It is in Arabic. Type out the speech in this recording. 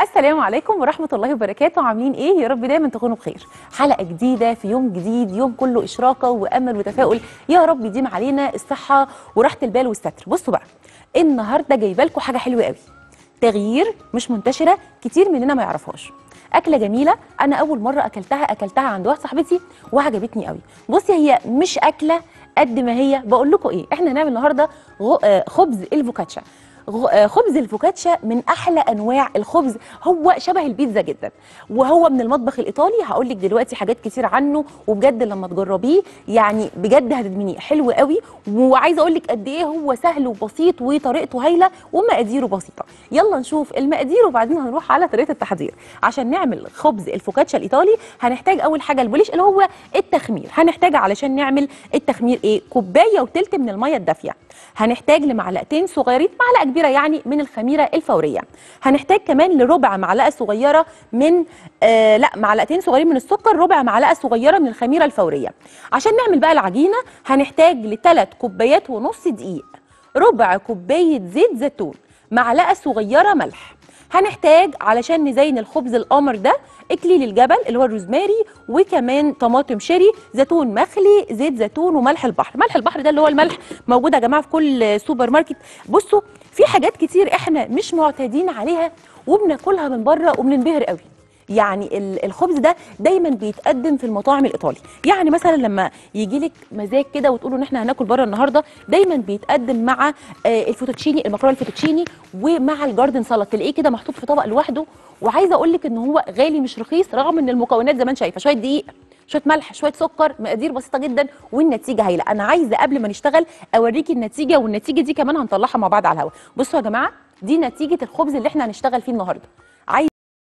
السلام عليكم ورحمة الله وبركاته. عاملين إيه؟ يا رب دايما تكونوا بخير. حلقة جديدة في يوم جديد يوم كله إشراقة وأمل وتفاؤل. يا رب يديم علينا الصحة وراحة البال والستر. بصوا بقى النهاردة جايبة لكم حاجة حلوة قوي. تغيير مش منتشرة كتير مننا ما يعرفهاش. أكلة جميلة أنا أول مرة أكلتها أكلتها عند واحدة صاحبتي وعجبتني قوي. بصي هي مش أكلة قد ما هي. بقول لكم إيه إحنا هنعمل النهارده آه، خبز الفوكاتشا. خبز الفوكاتشا من أحلى أنواع الخبز. هو شبه البيتزا جدا وهو من المطبخ الإيطالي. هقول لك دلوقتي حاجات كتير عنه وبجد لما تجربيه يعني بجد هتدمنيه. حلو قوي. وعايزة أقول لك قد إيه هو سهل وبسيط وطريقته هايلة ومقاديره بسيطة. يلا نشوف المقادير وبعدين هنروح على طريقة التحضير. عشان نعمل خبز الفوكاتشا الإيطالي هنحتاج أول حاجة البوليش اللي هو التخمير. هنحتاج علشان نعمل التخمير إيه؟ كوباية وتلت من المية الدافية. هنحتاج لمعلقتين صغيرين معلقة يعني من الخميرة الفورية. هنحتاج كمان لربع معلقة صغيرة من آه لا معلقتين صغيرين من السكر ربع معلقة صغيرة من الخميرة الفورية. عشان نعمل بقى العجينة هنحتاج لثلاث كوبايات ونص دقيق ربع كوباية زيت زيتون معلقة صغيرة ملح. هنحتاج علشان نزين الخبز القمر ده اكليل الجبل اللي هو الروزماري وكمان طماطم شيري زيتون مخلي زيت زيتون وملح البحر. ملح البحر ده اللي هو الملح موجود يا جماعة في كل سوبر ماركت. بصوا في حاجات كتير إحنا مش معتادين عليها وبناكلها من بره وبننبهر قوي. يعني ال- الخبز ده دايما بيتقدم في المطاعم الإيطالي. يعني مثلا لما يجي لك مزاج كده وتقولوا إن إحنا هناكل بره النهارده دايما بيتقدم مع آه، الفوتوتشيني المكرونة الفوتوتشيني ومع ال garden سلطة. تلاقيه كده محطوط في طبق لوحده. وعايزة أقول لك إن هو غالي مش رخيص رغم إن المكونات زي ما انت شايفة شوية دقيق شوية ملح شوية سكر مقادير بسيطة جدا والنتيجة هايلة. أنا عايزة قبل ما نشتغل أوريكي النتيجة والنتيجة دي كمان هنطلعها مع بعض على الهواء بصوا يا جماعة دي نتيجة الخبز اللي إحنا هنشتغل فيه النهارده.